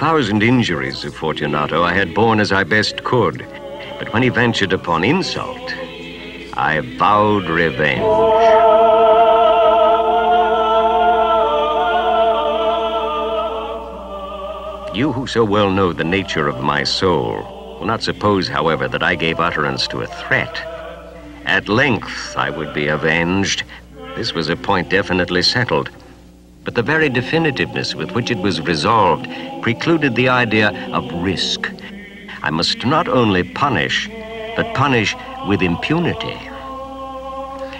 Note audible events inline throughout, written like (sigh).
thousand injuries of Fortunato I had borne as I best could. But when he ventured upon insult, I vowed revenge. You who so well know the nature of my soul will not suppose, however, that I gave utterance to a threat. At length I would be avenged. This was a point definitely settled. But the very definitiveness with which it was resolved precluded the idea of risk. I must not only punish, but punish with impunity.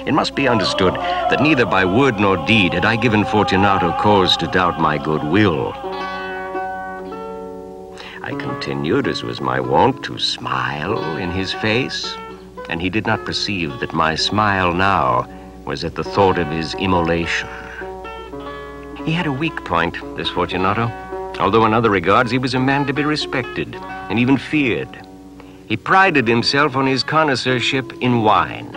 It must be understood that neither by word nor deed had I given Fortunato cause to doubt my goodwill. I continued, as was my wont, to smile in his face, and he did not perceive that my smile now was at the thought of his immolation. He had a weak point, this Fortunato, although in other regards he was a man to be respected and even feared. He prided himself on his connoisseurship in wine.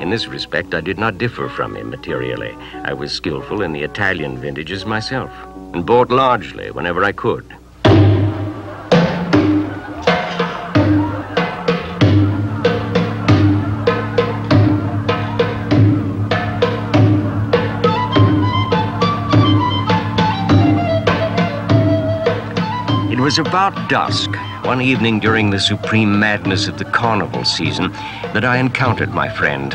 In this respect, I did not differ from him materially. I was skillful in the Italian vintages myself, and bought largely whenever I could. Was about dusk, one evening during the supreme madness of the carnival season, that I encountered my friend.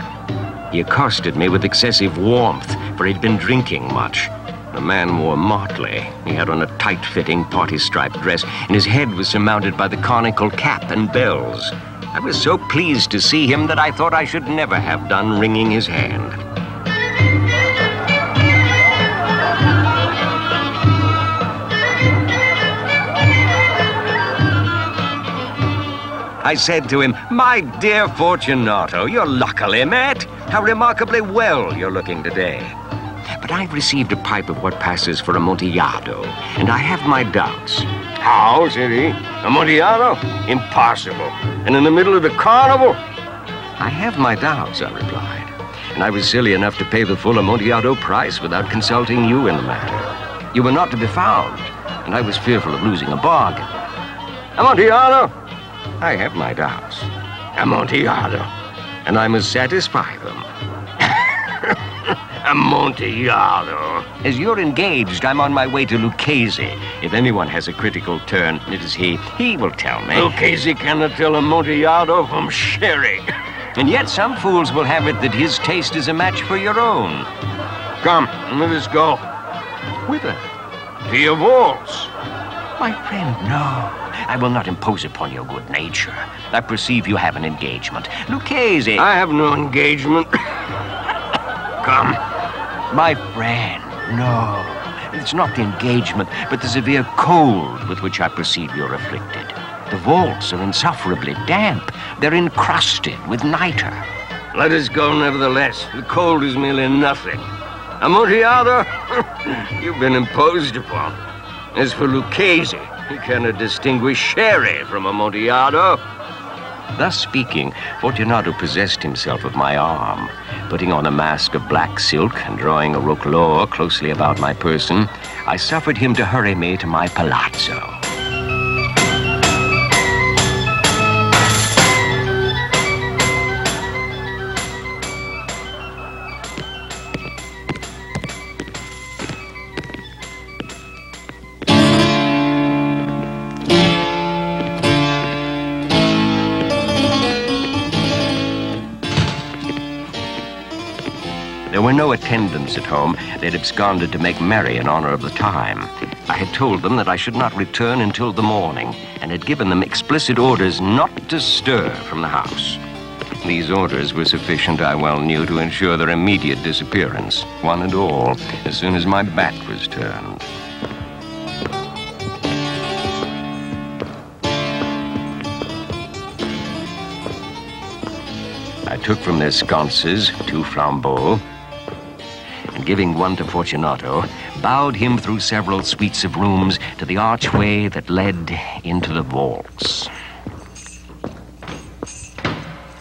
He accosted me with excessive warmth, for he'd been drinking much. The man wore motley. He had on a tight-fitting party-striped dress, and his head was surmounted by the conical cap and bells. I was so pleased to see him that I thought I should never have done wringing his hand. I said to him, My dear Fortunato, you're luckily met. How remarkably well you're looking today. But I've received a pipe of what passes for Amontillado, and I have my doubts. How, said he? Amontillado? Impossible. And in the middle of the carnival? I have my doubts, I replied. And I was silly enough to pay the full Amontillado price without consulting you in the matter. You were not to be found, and I was fearful of losing a bargain. Amontillado? I have my doubts. Amontillado. And I must satisfy them. Amontillado. (laughs) As you're engaged, I'm on my way to Luchesi. If anyone has a critical turn, it is he. He will tell me. Luchesi cannot tell Amontillado from sherry. and yet some fools will have it that his taste is a match for your own. Come, let us go. Whither? To your vaults. My friend, no. I will not impose upon your good nature. I perceive you have an engagement. Luchesi. I have no engagement. (laughs) Come. My friend, no. It's not the engagement, but the severe cold with which I perceive you're afflicted. The vaults are insufferably damp. They're encrusted with niter. Let us go, nevertheless. The cold is merely nothing. Amontillado, (laughs) you've been imposed upon. As for Luchesi, he cannot distinguish sherry from Amontillado. Thus speaking, Fortunato possessed himself of my arm. Putting on a mask of black silk and drawing a roquelaure closely about my person, I suffered him to hurry me to my palazzo. Attendants at home, they'd absconded to make merry in honor of the time. I had told them that I should not return until the morning, and had given them explicit orders not to stir from the house. These orders were sufficient, I well knew, to ensure their immediate disappearance, one and all, as soon as my back was turned. I took from their sconces two flambeaux, giving one to Fortunato, bowed him through several suites of rooms to the archway that led into the vaults.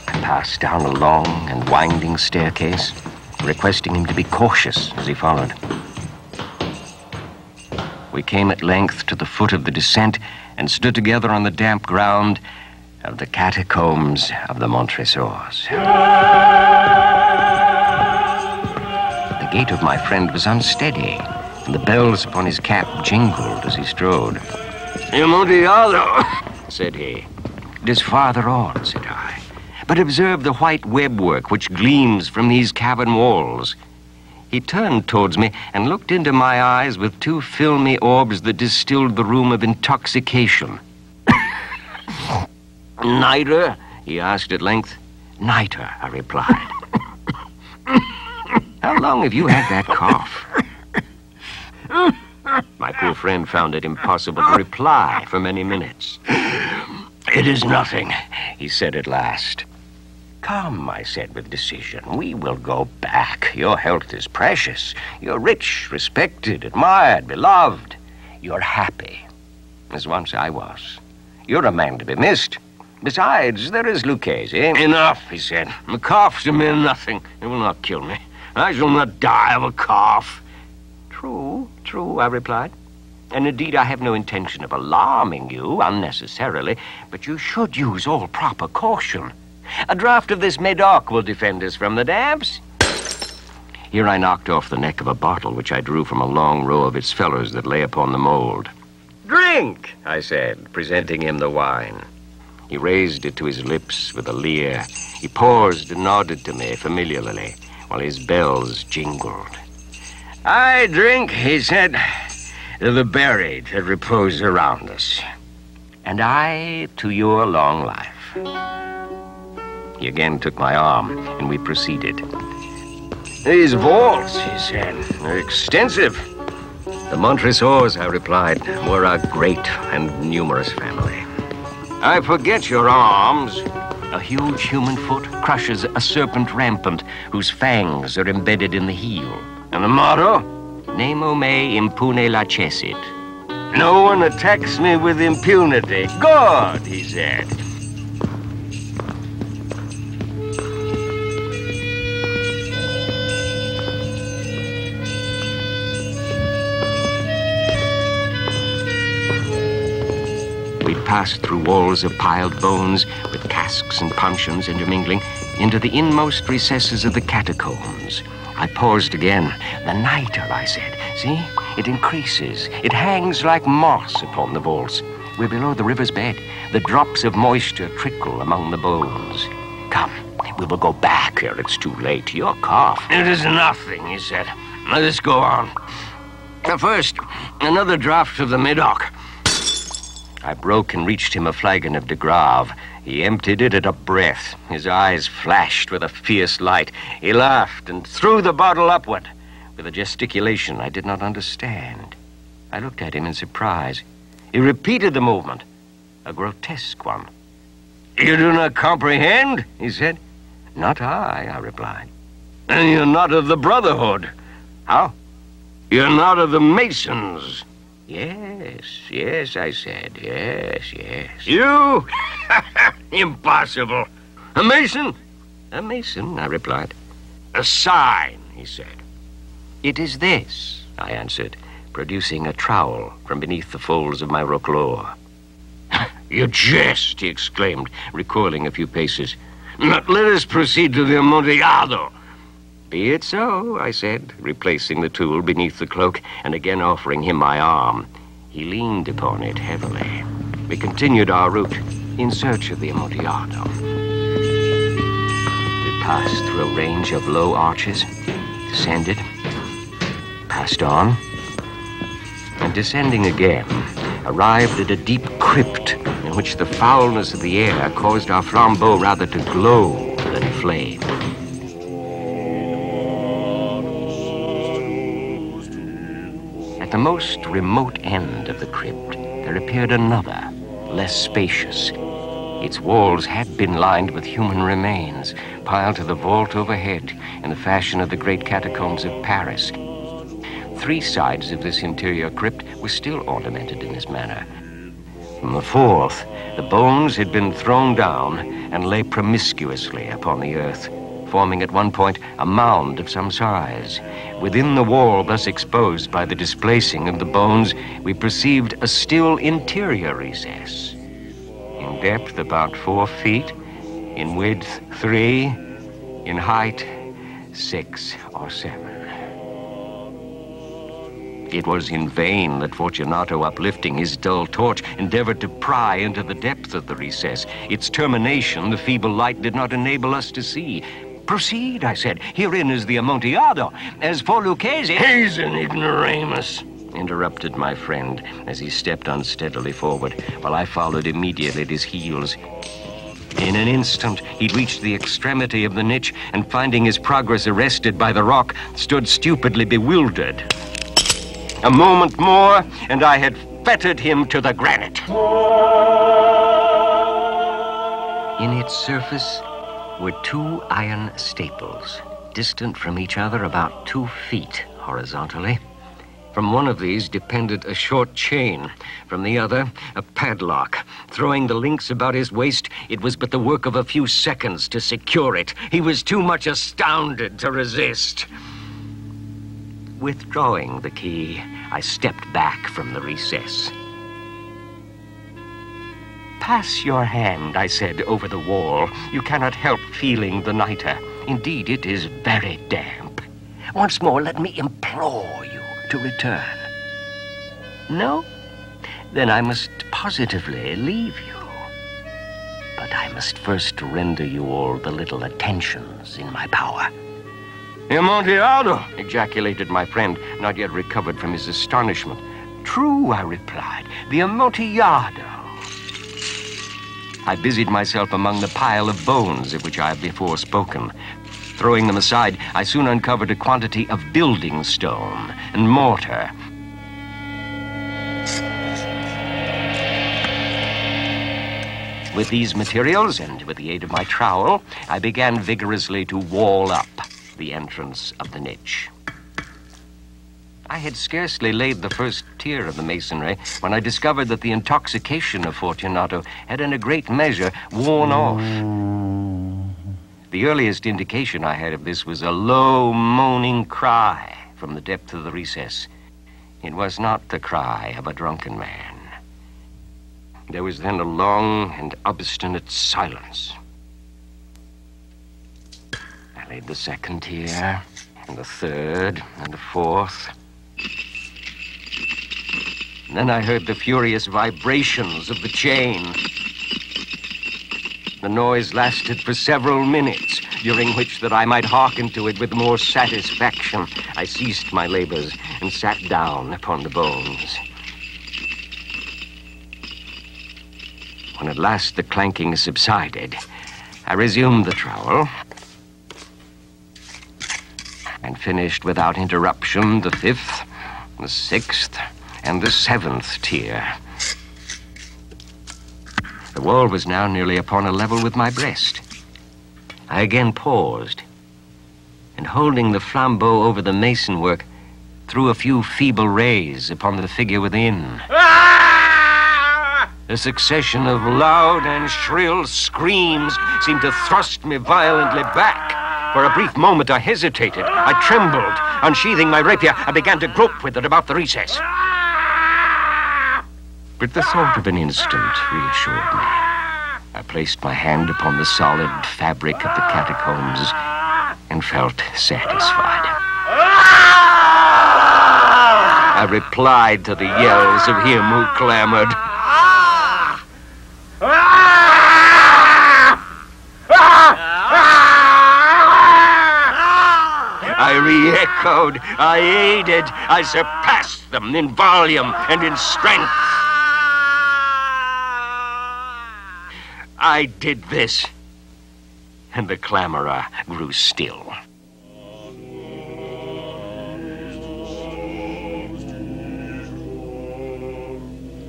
I passed down a long and winding staircase, requesting him to be cautious as he followed. We came at length to the foot of the descent and stood together on the damp ground of the catacombs of the Montresors. The gait of my friend was unsteady, and the bells upon his cap jingled as he strode. Amontillado, (coughs) said he. It is farther on, said I. But observe the white webwork which gleams from these cavern walls. He turned towards me and looked into my eyes with two filmy orbs that distilled the rheum of intoxication. (coughs) Niter? he asked at length. Niter, I replied. (coughs) How long have you had that cough? My poor friend found it impossible to reply for many minutes. It is nothing, he said at last. Come, I said with decision, we will go back. Your health is precious. You're rich, respected, admired, beloved. You're happy, as once I was. You're a man to be missed. Besides, there is Luchesi. Enough, he said. The cough's a mere nothing. It will not kill me. I shall not die of a cough. True, true, I replied. And indeed, I have no intention of alarming you unnecessarily, but you should use all proper caution. A draught of this Medoc will defend us from the damps. Here I knocked off the neck of a bottle which I drew from a long row of its fellows that lay upon the mold. Drink, I said, presenting him the wine. He raised it to his lips with a leer. He paused and nodded to me familiarly while his bells jingled. I drink, he said, to the buried that repose around us, and I to your long life. He again took my arm, and we proceeded. These vaults, he said, are extensive. The Montresors, I replied, were a great and numerous family. I forget your arms. A huge human foot crushes a serpent rampant whose fangs are embedded in the heel. And the motto? Nemo me impune lacessit. No one attacks me with impunity. God, he said. Passed through walls of piled bones, with casks and puncheons intermingling, into the inmost recesses of the catacombs. I paused again. The niter, I said. See? It increases. It hangs like moss upon the vaults. We're below the river's bed. The drops of moisture trickle among the bones. Come, we will go back ere it's too late. Your cough. It is nothing, he said. Let us go on. First, another draught of the Medoc. I broke and reached him a flagon of de Grave. He emptied it at a breath. His eyes flashed with a fierce light. He laughed and threw the bottle upward with a gesticulation I did not understand. I looked at him in surprise. He repeated the movement, a grotesque one. You do not comprehend? he said. Not I, I replied. And you're not of the Brotherhood. How? You're not of the Masons. Yes, yes, I said. Yes, yes. You? (laughs) Impossible. A mason? A mason, I replied. A sign, he said. It is this, I answered, producing a trowel from beneath the folds of my roquelaure. (laughs) you jest, he exclaimed, recoiling a few paces. But let us proceed to the Amontillado. Be it so, I said, replacing the tool beneath the cloak and again offering him my arm. He leaned upon it heavily. We continued our route in search of the Amontillado. We passed through a range of low arches, descended, passed on, and descending again, arrived at a deep crypt in which the foulness of the air caused our flambeau rather to glow than flame. At the most remote end of the crypt, there appeared another, less spacious. Its walls had been lined with human remains, piled to the vault overhead in the fashion of the great catacombs of Paris. Three sides of this interior crypt were still ornamented in this manner. From the fourth, the bones had been thrown down and lay promiscuously upon the earth, forming at one point a mound of some size. Within the wall, thus exposed by the displacing of the bones, we perceived a still interior recess. In depth, about four feet, in width, three, in height, six or seven. It was in vain that Fortunato, uplifting his dull torch, endeavored to pry into the depth of the recess. Its termination, the feeble light did not enable us to see. Proceed, I said. Herein is the Amontillado. As for Luchesi... He's an ignoramus, interrupted my friend as he stepped unsteadily forward, while I followed immediately at his heels. In an instant, he'd reached the extremity of the niche, and finding his progress arrested by the rock, stood stupidly bewildered. A moment more, and I had fettered him to the granite. In its surface were two iron staples, distant from each other about two feet horizontally. From one of these depended a short chain, from the other, a padlock. Throwing the links about his waist, it was but the work of a few seconds to secure it. He was too much astounded to resist. Withdrawing the key, I stepped back from the recess. Pass your hand, I said, over the wall. You cannot help feeling the nitre. Indeed, it is very damp. Once more, let me implore you to return. No? Then I must positively leave you. But I must first render you all the little attentions in my power. The amontillado! ejaculated my friend, not yet recovered from his astonishment. True, I replied, the Amontillado. I busied myself among the pile of bones of which I have before spoken. Throwing them aside, I soon uncovered a quantity of building stone and mortar. With these materials, and with the aid of my trowel, I began vigorously to wall up the entrance of the niche. I had scarcely laid the first tier of the masonry when I discovered that the intoxication of Fortunato had in a great measure worn off. The earliest indication I had of this was a low, moaning cry from the depth of the recess. It was not the cry of a drunken man. There was then a long and obstinate silence I laid the second tier, and the third, and the fourth. And then I heard the furious vibrations of the chain. The noise lasted for several minutes, during which, that I might hearken to it with more satisfaction, I ceased my labors and sat down upon the bones. When at last the clanking subsided, I resumed the trowel and finished without interruption the fifth, the sixth, and the seventh tier. The wall was now nearly upon a level with my breast. I again paused, and holding the flambeau over the mason work, threw a few feeble rays upon the figure within. A succession of loud and shrill screams seemed to thrust me violently back. For a brief moment, I hesitated. I trembled. Unsheathing my rapier, I began to grope with it about the recess. But the thought of an instant reassured me. I placed my hand upon the solid fabric of the catacombs and felt satisfied. I replied to the yells of him who clamored. Echoed, I aided, I surpassed them in volume and in strength. I did this, and the clamorer grew still.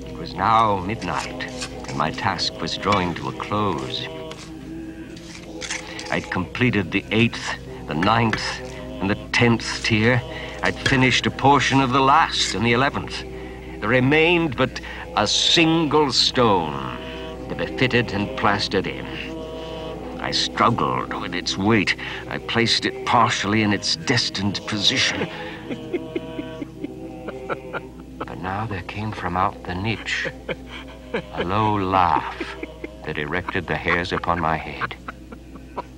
It was now midnight, and my task was drawing to a close. I'd completed the eighth, the ninth, and the tenth tier, I'd finished a portion of the last and the eleventh. There remained but a single stone to be fitted and plastered in. I struggled with its weight. I placed it partially in its destined position. but now there came from out the niche a low laugh that erected the hairs upon my head.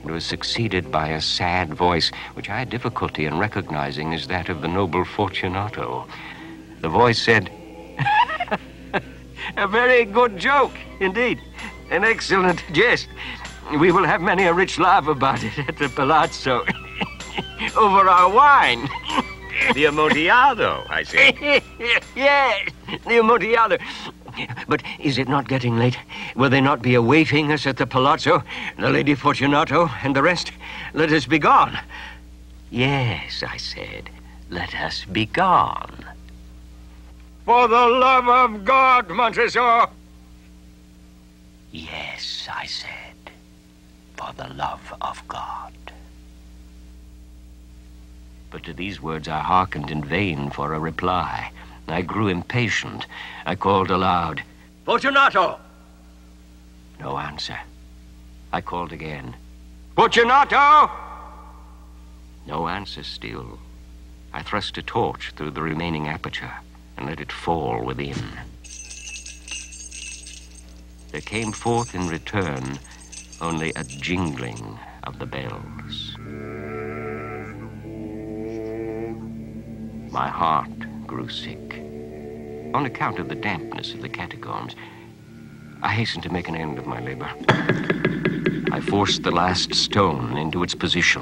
It was succeeded by a sad voice, which I had difficulty in recognizing as that of the noble Fortunato. The voice said, (laughs) A very good joke, indeed. An excellent jest. We will have many a rich laugh about it at the Palazzo. (laughs) Over our wine. The Amontillado, I say. (laughs) yes, the Amontillado. But is it not getting late? Will they not be awaiting us at the Palazzo? The Lady Fortunato and the rest? Let us be gone. Yes, I said, let us be gone. For the love of God, Montresor! Yes, I said, for the love of God. But to these words I hearkened in vain for a reply. I grew impatient. I called aloud, Fortunato! No answer. I called again, Fortunato! No answer still. I thrust a torch through the remaining aperture and let it fall within. There came forth in return only a jingling of the bells. My heart grew sick. On account of the dampness of the catacombs, I hastened to make an end of my labor. I forced the last stone into its position.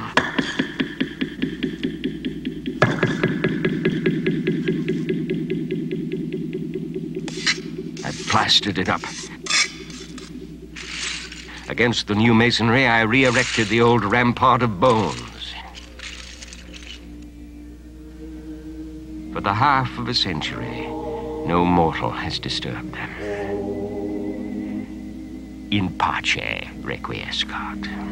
I plastered it up. Against the new masonry, I re erected the old rampart of bones. Half of a century, no mortal has disturbed them. In pace requiescat.